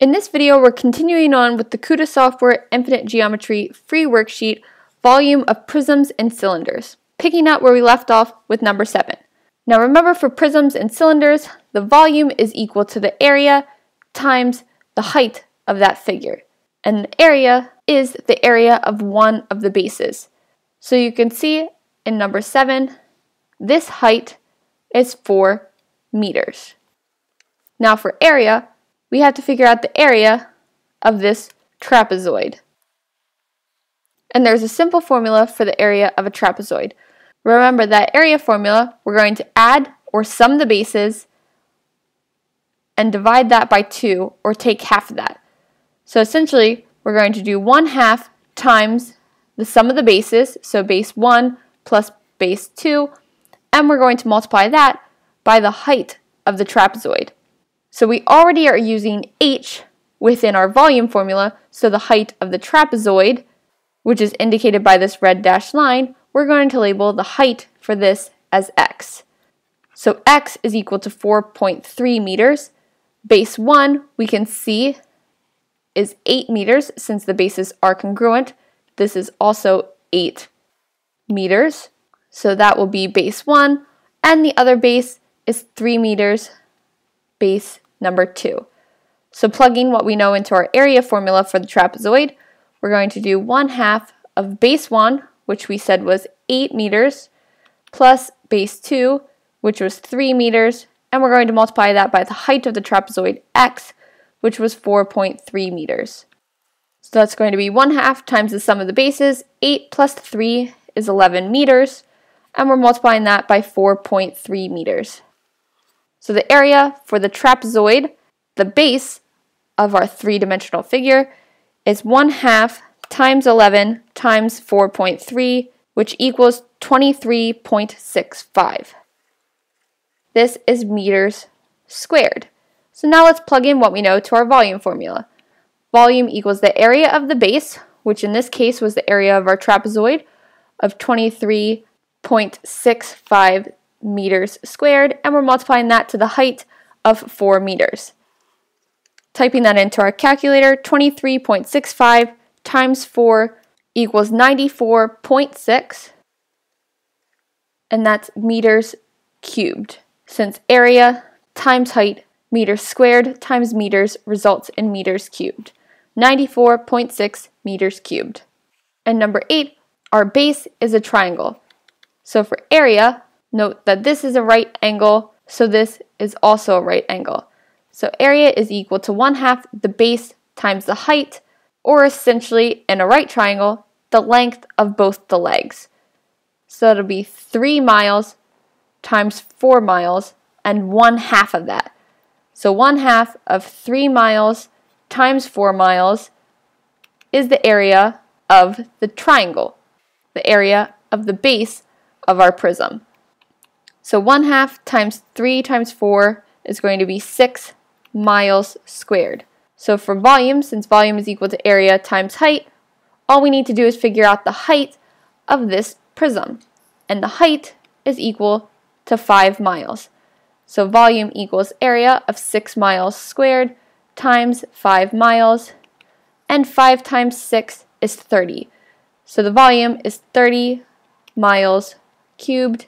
In this video, we're continuing on with the Kuta Software Infinite Geometry free worksheet, volume of prisms and cylinders, picking up where we left off with number 7. Now remember for prisms and cylinders, the volume is equal to the area times the height of that figure. And the area is the area of one of the bases. So you can see in number 7, this height is 4 meters. Now for area, we have to figure out the area of this trapezoid. And there's a simple formula for the area of a trapezoid. Remember that area formula, we're going to add or sum the bases and divide that by 2 or take half of that. So essentially, we're going to do 1 half times the sum of the bases, so base 1 plus base 2, and we're going to multiply that by the height of the trapezoid. So we already are using h within our volume formula, so the height of the trapezoid, which is indicated by this red dashed line, we're going to label the height for this as x. So x is equal to 4.3 meters. Base 1, we can see, is 8 meters since the bases are congruent. This is also 8 meters. So that will be base 1, and the other base is 3 meters, base number 2. So plugging what we know into our area formula for the trapezoid, we're going to do 1 half of base 1, which we said was 8 meters, plus base 2, which was 3 meters, and we're going to multiply that by the height of the trapezoid x, which was 4.3 meters. So that's going to be 1 half times the sum of the bases, 8 plus 3 is 11 meters, and we're multiplying that by 4.3 meters. So the area for the trapezoid, the base of our three-dimensional figure, is 1 half times 11 times 4.3, which equals 23.65. This is meters squared. So now let's plug in what we know to our volume formula. Volume equals the area of the base, which in this case was the area of our trapezoid, of 23.65 meters squared, and we're multiplying that to the height of 4 meters. Typing that into our calculator, 23.65 times 4 equals 94.6, and that's meters cubed, since area times height meters squared times meters results in meters cubed. 94.6 meters cubed. And number 8, our base is a triangle. So for area, Note that this is a right angle, so this is also a right angle. So area is equal to 1 half the base times the height, or essentially, in a right triangle, the length of both the legs. So it'll be 3 miles times 4 miles, and 1 half of that. So 1 half of 3 miles times 4 miles is the area of the triangle, the area of the base of our prism. So 1 half times 3 times 4 is going to be 6 miles squared. So for volume, since volume is equal to area times height, all we need to do is figure out the height of this prism. And the height is equal to 5 miles. So volume equals area of 6 miles squared times 5 miles. And 5 times 6 is 30. So the volume is 30 miles cubed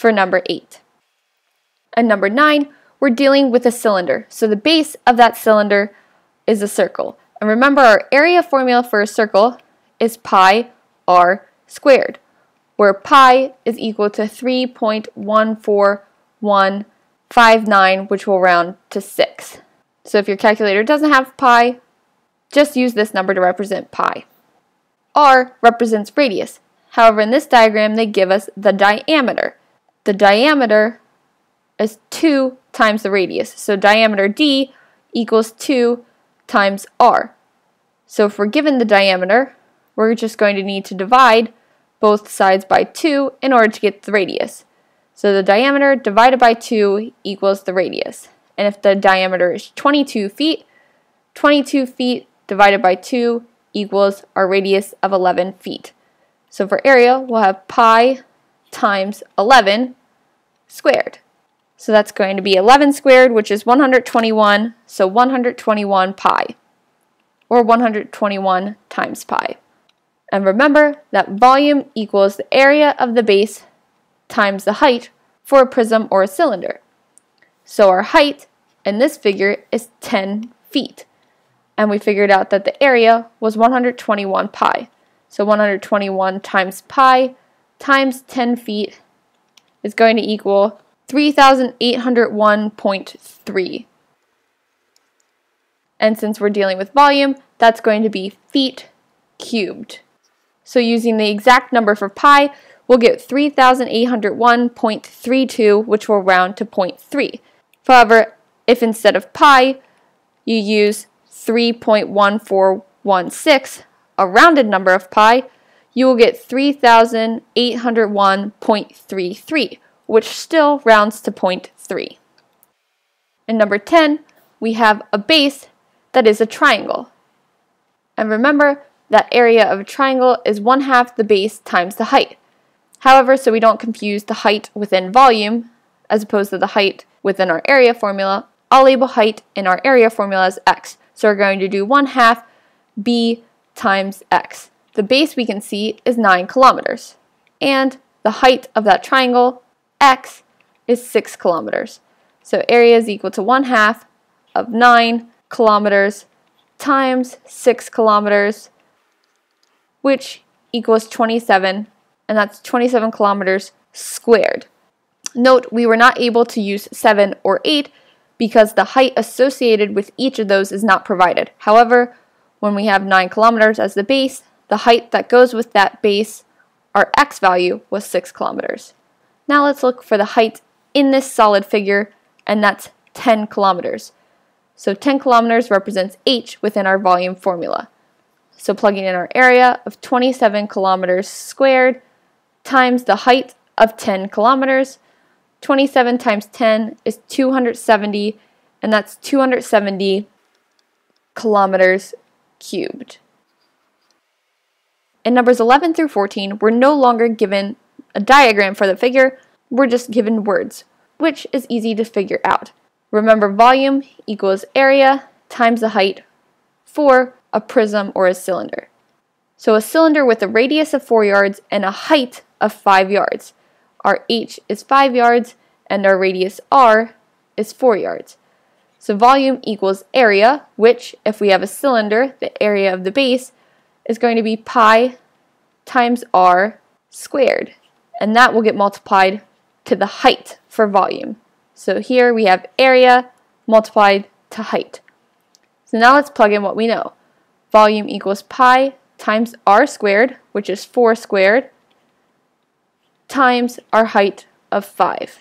for number 8. And number 9, we're dealing with a cylinder. So the base of that cylinder is a circle. And remember our area formula for a circle is pi r squared, where pi is equal to 3.14159, which will round to 6. So if your calculator doesn't have pi, just use this number to represent pi. r represents radius. However, in this diagram, they give us the diameter the diameter is 2 times the radius. So diameter d equals 2 times r. So if we're given the diameter, we're just going to need to divide both sides by 2 in order to get the radius. So the diameter divided by 2 equals the radius. And if the diameter is 22 feet, 22 feet divided by 2 equals our radius of 11 feet. So for area, we'll have pi times 11 squared. So that's going to be 11 squared, which is 121, so 121 pi, or 121 times pi. And remember that volume equals the area of the base times the height for a prism or a cylinder. So our height in this figure is 10 feet. And we figured out that the area was 121 pi. So 121 times pi times 10 feet is going to equal 3,801.3. And since we're dealing with volume, that's going to be feet cubed. So using the exact number for pi, we'll get 3,801.32, which will round to 0.3. However, if instead of pi, you use 3.1416, a rounded number of pi, you will get 3,801.33, which still rounds to 0.3. In number 10, we have a base that is a triangle. And remember, that area of a triangle is 1 half the base times the height. However, so we don't confuse the height within volume, as opposed to the height within our area formula, I'll label height in our area formula as x. So we're going to do 1 half b times x. The base we can see is 9 kilometers. And the height of that triangle x is 6 kilometers. So area is equal to 1 half of 9 kilometers times 6 kilometers, which equals 27, and that's 27 kilometers squared. Note, we were not able to use 7 or 8 because the height associated with each of those is not provided. However, when we have 9 kilometers as the base, the height that goes with that base, our x value, was 6 kilometers. Now let's look for the height in this solid figure, and that's 10 kilometers. So 10 kilometers represents h within our volume formula. So plugging in our area of 27 kilometers squared times the height of 10 kilometers, 27 times 10 is 270, and that's 270 kilometers cubed. In numbers 11 through 14, we're no longer given a diagram for the figure, we're just given words, which is easy to figure out. Remember volume equals area times the height for a prism or a cylinder. So a cylinder with a radius of 4 yards and a height of 5 yards. Our h is 5 yards and our radius r is 4 yards. So volume equals area, which, if we have a cylinder, the area of the base, is going to be pi times r squared and that will get multiplied to the height for volume. So here we have area multiplied to height. So now let's plug in what we know. Volume equals pi times r squared, which is 4 squared, times our height of 5.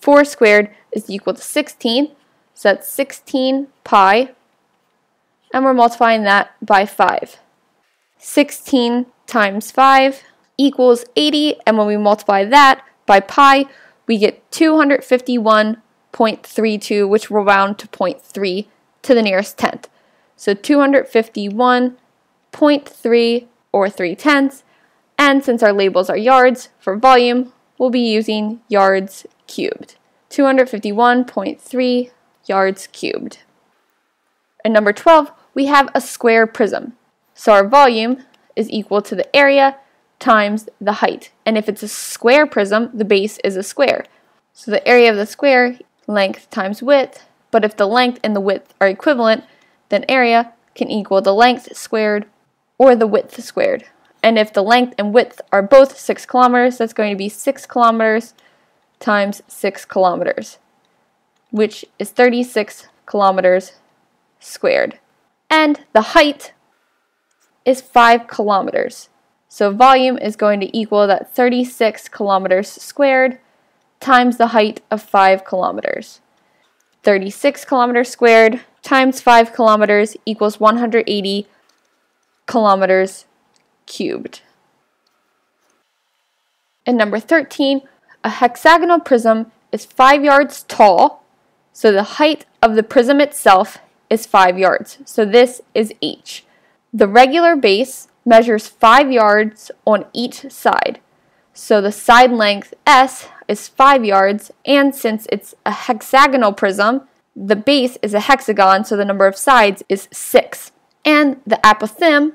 4 squared is equal to 16, so that's 16 pi, and we're multiplying that by 5. 16 times 5 equals 80, and when we multiply that by pi, we get 251.32, which will round to 0.3 to the nearest tenth. So 251.3 or 3 tenths, and since our labels are yards for volume, we'll be using yards cubed. 251.3 yards cubed. And number 12, we have a square prism. So our volume is equal to the area times the height. And if it's a square prism, the base is a square. So the area of the square, length times width, but if the length and the width are equivalent, then area can equal the length squared or the width squared. And if the length and width are both 6 kilometers, that's going to be 6 kilometers times 6 kilometers, which is 36 kilometers squared. And the height is 5 kilometers. So volume is going to equal that 36 kilometers squared times the height of 5 kilometers. 36 kilometers squared times 5 kilometers equals 180 kilometers cubed. And number 13, a hexagonal prism is 5 yards tall, so the height of the prism itself is 5 yards. So this is h. The regular base measures 5 yards on each side. So the side length S is 5 yards, and since it's a hexagonal prism, the base is a hexagon, so the number of sides is 6. And the apothem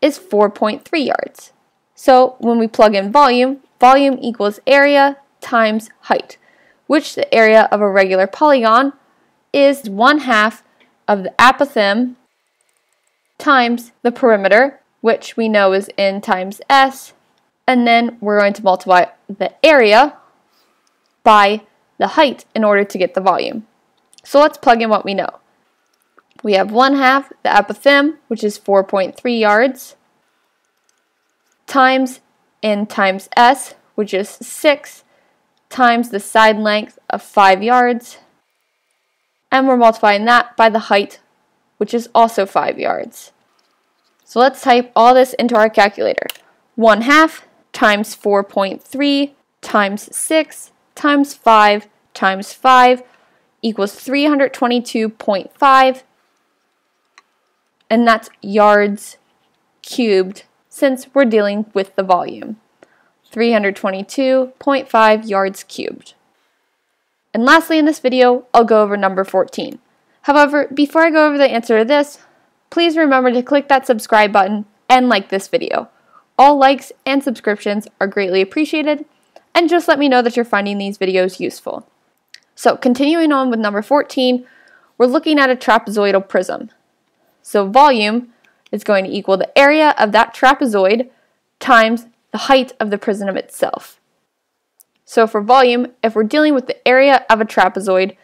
is 4.3 yards. So when we plug in volume, volume equals area times height, which the area of a regular polygon is 1 half of the apothem times the perimeter, which we know is n times s, and then we're going to multiply the area by the height in order to get the volume. So let's plug in what we know. We have 1 half the apothem, which is 4.3 yards, times n times s, which is 6, times the side length of 5 yards, and we're multiplying that by the height, which is also 5 yards. So let's type all this into our calculator. 1 half times 4.3 times 6 times 5 times 5 equals 322.5 and that's yards cubed since we're dealing with the volume. 322.5 yards cubed. And lastly in this video, I'll go over number 14. However, before I go over the answer to this, please remember to click that subscribe button and like this video. All likes and subscriptions are greatly appreciated, and just let me know that you're finding these videos useful. So continuing on with number 14, we're looking at a trapezoidal prism. So volume is going to equal the area of that trapezoid times the height of the prism itself. So for volume, if we're dealing with the area of a trapezoid,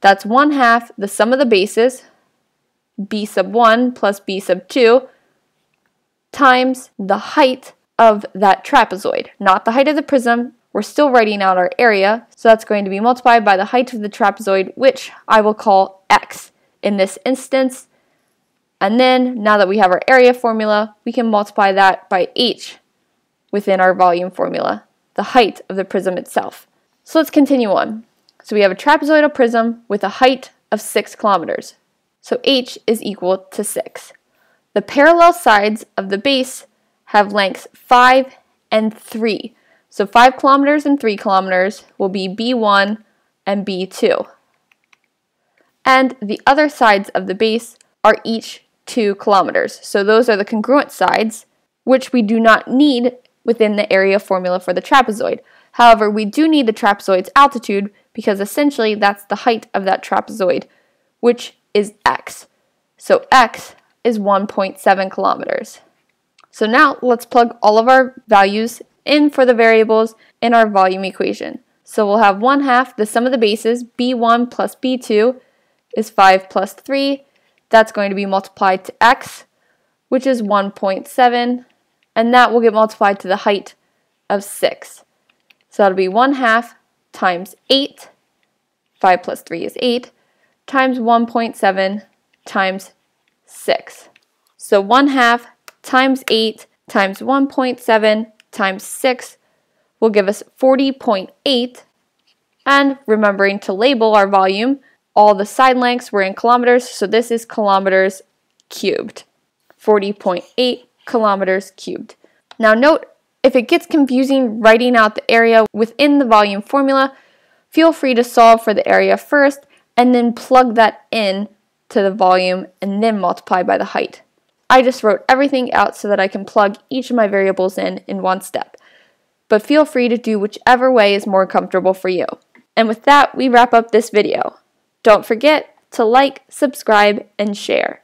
that's 1 half the sum of the bases, b sub 1 plus b sub 2, times the height of that trapezoid, not the height of the prism. We're still writing out our area, so that's going to be multiplied by the height of the trapezoid, which I will call x in this instance. And then, now that we have our area formula, we can multiply that by h within our volume formula, the height of the prism itself. So let's continue on. So we have a trapezoidal prism with a height of 6 kilometers. So h is equal to 6. The parallel sides of the base have lengths 5 and 3. So 5 kilometers and 3 kilometers will be B1 and B2. And the other sides of the base are each 2 kilometers. So those are the congruent sides, which we do not need within the area formula for the trapezoid. However, we do need the trapezoid's altitude because essentially that's the height of that trapezoid, which is x. So x is 1.7 kilometers. So now let's plug all of our values in for the variables in our volume equation. So we'll have 1 half the sum of the bases, b1 plus b2 is 5 plus 3. That's going to be multiplied to x, which is 1.7, and that will get multiplied to the height of 6. So that'll be 1 half times 8, 5 plus 3 is 8, times 1.7 times 6. So 1 half times 8 times 1.7 times 6 will give us 40.8. And remembering to label our volume, all the side lengths were in kilometers, so this is kilometers cubed. 40.8 kilometers cubed. Now note, if it gets confusing writing out the area within the volume formula, feel free to solve for the area first and then plug that in to the volume and then multiply by the height. I just wrote everything out so that I can plug each of my variables in in one step. But feel free to do whichever way is more comfortable for you. And with that, we wrap up this video. Don't forget to like, subscribe, and share.